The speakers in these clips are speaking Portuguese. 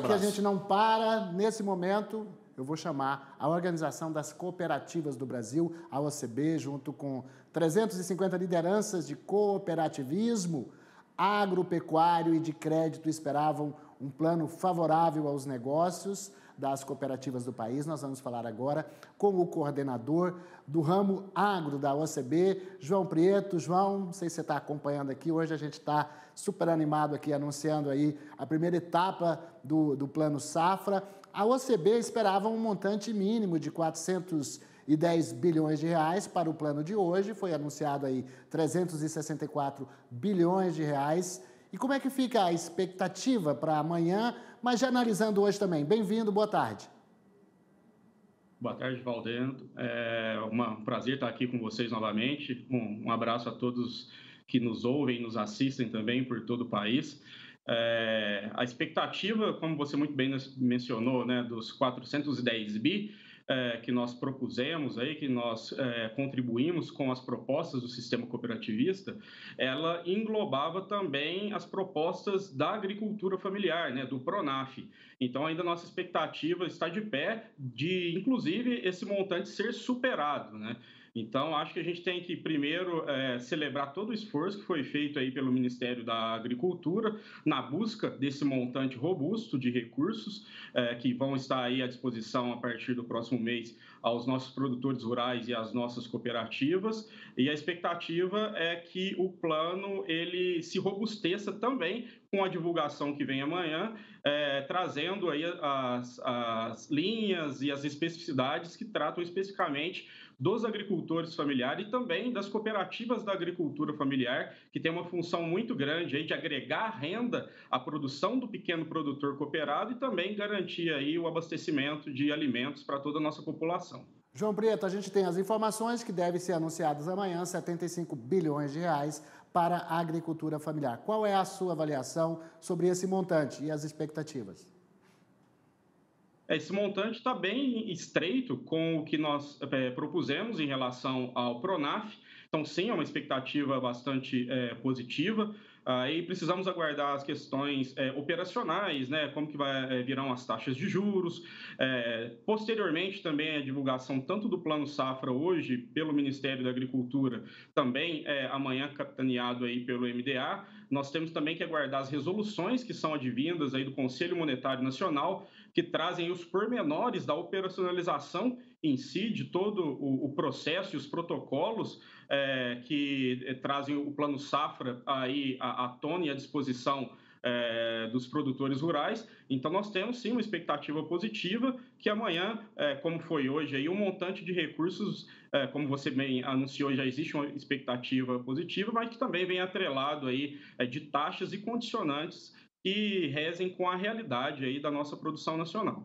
Força que a gente não para nesse momento. Eu vou chamar a Organização das Cooperativas do Brasil, a OCB, junto com 350 lideranças de cooperativismo agropecuário e de crédito esperavam um plano favorável aos negócios das cooperativas do país. Nós vamos falar agora com o coordenador do ramo agro da OCB, João Prieto. João, não sei se você está acompanhando aqui, hoje a gente está super animado aqui anunciando aí a primeira etapa do, do Plano Safra. A OCB esperava um montante mínimo de 400 e 10 bilhões de reais para o plano de hoje. Foi anunciado aí 364 bilhões de reais. E como é que fica a expectativa para amanhã, mas já analisando hoje também? Bem-vindo, boa tarde. Boa tarde, Valdendo. É um prazer estar aqui com vocês novamente. Um, abraço a todos que nos ouvem nos assistem também por todo o país. É, a expectativa, como você muito bem mencionou, né, dos 410 bi, é, que nós propusemos aí, que nós é, contribuímos com as propostas do sistema cooperativista, ela englobava também as propostas da agricultura familiar, né, do Pronaf. Então, ainda nossa expectativa está de pé de, inclusive, esse montante ser superado, né? Então, acho que a gente tem que, primeiro, é, celebrar todo o esforço que foi feito aí pelo Ministério da Agricultura na busca desse montante robusto de recursos é, que vão estar aí à disposição a partir do próximo mês aos nossos produtores rurais e às nossas cooperativas. E a expectativa é que o plano ele se robusteça também com a divulgação que vem amanhã, é, trazendo aí as, as linhas e as especificidades que tratam especificamente dos agricultores familiares e também das cooperativas da agricultura familiar, que tem uma função muito grande aí de agregar renda à produção do pequeno produtor cooperado e também garantir aí o abastecimento de alimentos para toda a nossa população. João Preto, a gente tem as informações que devem ser anunciadas amanhã, 75 bilhões de reais para a agricultura familiar. Qual é a sua avaliação sobre esse montante e as expectativas? Esse montante está bem estreito com o que nós é, propusemos em relação ao Pronaf. Então, sim, é uma expectativa bastante é, positiva. Aí precisamos aguardar as questões é, operacionais, né? Como que vai, é, virão as taxas de juros. É, posteriormente, também a divulgação tanto do Plano Safra hoje pelo Ministério da Agricultura, também é, amanhã capitaneado aí pelo MDA. Nós temos também que aguardar as resoluções que são advindas aí do Conselho Monetário Nacional, que trazem os pormenores da operacionalização em si, de todo o, o processo e os protocolos é, que é, trazem o plano safra aí à, à tona e à disposição é, dos produtores rurais. Então, nós temos sim uma expectativa positiva que amanhã, é, como foi hoje, aí, um montante de recursos, é, como você bem anunciou, já existe uma expectativa positiva, mas que também vem atrelado aí é, de taxas e condicionantes que rezem com a realidade aí da nossa produção nacional.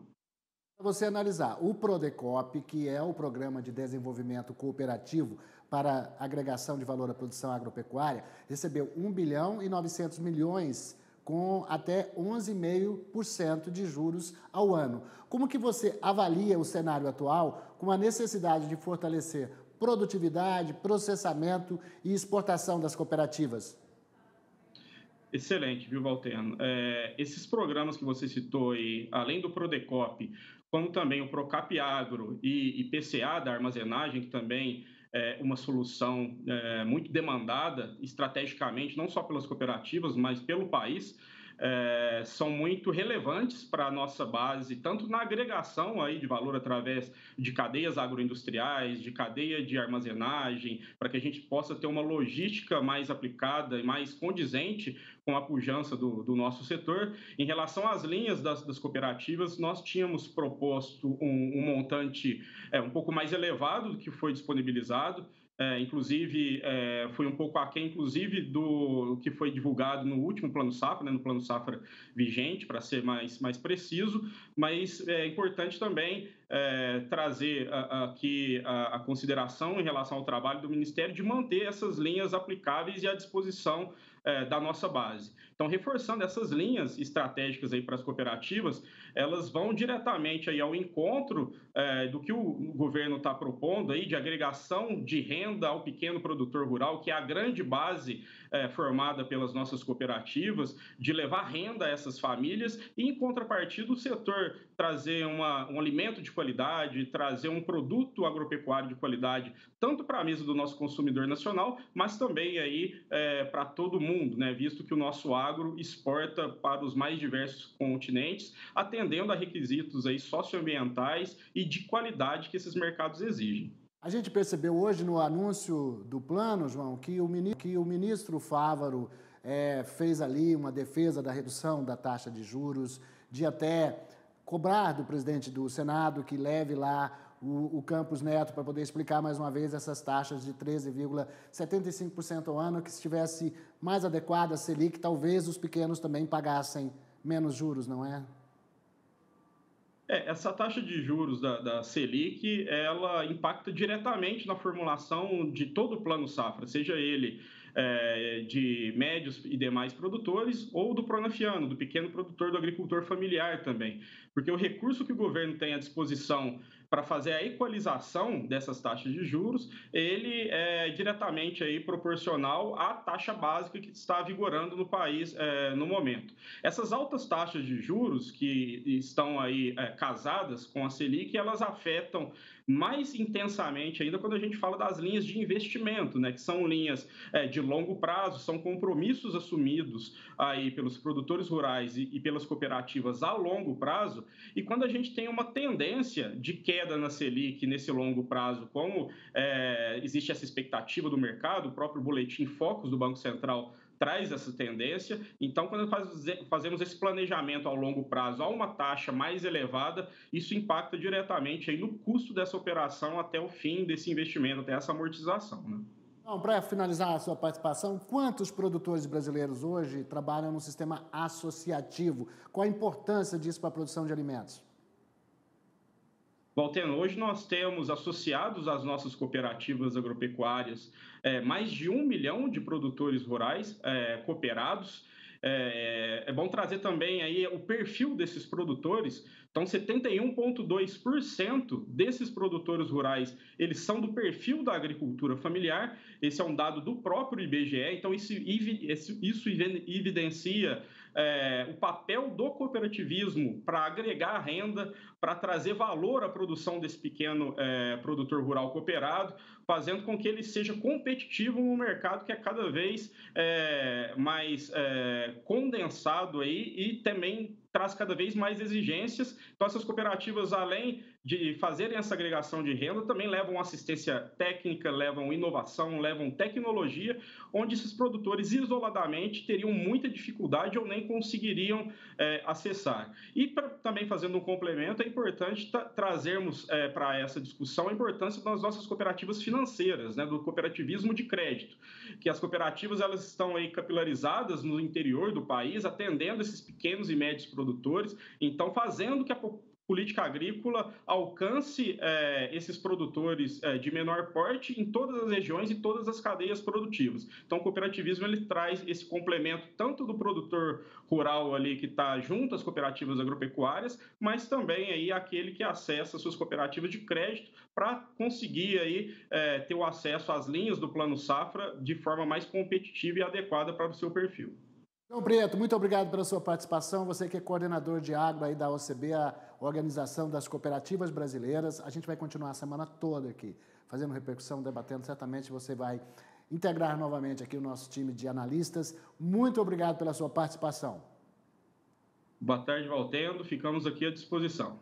Para você analisar, o Prodecop, que é o Programa de Desenvolvimento Cooperativo para Agregação de Valor à Produção Agropecuária, recebeu 1 bilhão e 900 milhões com até 11,5% de juros ao ano. Como que você avalia o cenário atual com a necessidade de fortalecer produtividade, processamento e exportação das cooperativas? Excelente, viu, Valterno? É, esses programas que você citou aí, além do Prodecop, como também o Procap Agro e, e PCA da armazenagem, que também é uma solução é, muito demandada estrategicamente, não só pelas cooperativas, mas pelo país, é, são muito relevantes para a nossa base, tanto na agregação aí de valor através de cadeias agroindustriais, de cadeia de armazenagem, para que a gente possa ter uma logística mais aplicada e mais condizente com a pujança do, do nosso setor. Em relação às linhas das, das cooperativas, nós tínhamos proposto um, um montante é, um pouco mais elevado do que foi disponibilizado. É, inclusive, é, foi um pouco aquém, inclusive, do que foi divulgado no último Plano Safra, né, no Plano Safra vigente, para ser mais, mais preciso, mas é importante também é, trazer aqui a, a, consideração em relação ao trabalho do Ministério de manter essas linhas aplicáveis e à disposição é, da nossa base. Então, reforçando essas linhas estratégicas aí para as cooperativas, elas vão diretamente aí ao encontro é, do que o governo está propondo aí de agregação de renda ao pequeno produtor rural, que é a grande base é, formada pelas nossas cooperativas, de levar renda a essas famílias e, em contrapartida, o setor trazer uma, um alimento de qualidade, trazer um produto agropecuário de qualidade, tanto para a mesa do nosso consumidor nacional, mas também aí é, para todo mundo, né? visto que o nosso agro exporta para os mais diversos continentes, atendendo a requisitos aí socioambientais e de qualidade que esses mercados exigem. A gente percebeu hoje no anúncio do plano, João, que o ministro, que o ministro Fávaro é, fez ali uma defesa da redução da taxa de juros, de até cobrar do presidente do Senado que leve lá o, o Campos Neto para poder explicar mais uma vez essas taxas de 13,75% ao ano, que se estivesse mais adequada a Selic, talvez os pequenos também pagassem menos juros, não é? É, essa taxa de juros da, da, Selic, ela impacta diretamente na formulação de todo o plano safra, seja ele é, de médios e demais produtores ou do pronafiano, do pequeno produtor, do agricultor familiar também. Porque o recurso que o governo tem à disposição para fazer a equalização dessas taxas de juros, ele é diretamente aí proporcional à taxa básica que está vigorando no país é, no momento. Essas altas taxas de juros que estão aí é, casadas com a Selic, elas afetam mais intensamente ainda quando a gente fala das linhas de investimento, né, que são linhas é, de longo prazo, são compromissos assumidos aí pelos produtores rurais e, e pelas cooperativas a longo prazo, e quando a gente tem uma tendência de queda na Selic nesse longo prazo, como é, existe essa expectativa do mercado, o próprio boletim Focus do Banco Central traz essa tendência. Então, quando fazemos esse planejamento ao longo prazo a uma taxa mais elevada, isso impacta diretamente aí no custo dessa operação até o fim desse investimento, até essa amortização. Né? Para finalizar a sua participação, quantos produtores brasileiros hoje trabalham no sistema associativo? Qual a importância disso para a produção de alimentos? Walter, hoje nós temos associados às nossas cooperativas agropecuárias é, mais de um milhão de produtores rurais é, cooperados. É, é, bom trazer também aí o perfil desses produtores. Então, 71,2% desses produtores rurais eles são do perfil da agricultura familiar. Esse é um dado do próprio IBGE. Então, isso, isso evidencia é, o papel do cooperativismo para agregar renda, para trazer valor à produção desse pequeno é, produtor rural cooperado, fazendo com que ele seja competitivo no mercado que é cada vez é, mais é, condensado aí e também traz cada vez mais exigências. Então, essas cooperativas, além de fazerem essa agregação de renda, também levam assistência técnica, levam inovação, levam tecnologia, onde esses produtores isoladamente teriam muita dificuldade ou nem conseguiriam é, acessar. E pra, também fazendo um complemento, é importante trazermos é, para essa discussão a importância das nossas cooperativas financeiras, né, do cooperativismo de crédito, que as cooperativas elas estão aí capilarizadas no interior do país, atendendo esses pequenos e médios produtores então fazendo que a política agrícola alcance é, esses produtores é, de menor porte em todas as regiões e todas as cadeias produtivas. Então, o cooperativismo ele traz esse complemento tanto do produtor rural ali que está junto às cooperativas agropecuárias, mas também aí aquele que acessa suas cooperativas de crédito para conseguir aí é, ter o acesso às linhas do Plano Safra de forma mais competitiva e adequada para o seu perfil. João Preto, muito obrigado pela sua participação. Você que é coordenador de agro aí da OCB, a Organização das Cooperativas Brasileiras. A gente vai continuar a semana toda aqui, fazendo repercussão, debatendo. Certamente você vai integrar novamente aqui o nosso time de analistas. Muito obrigado pela sua participação. Boa tarde, Valtendo. Ficamos aqui à disposição.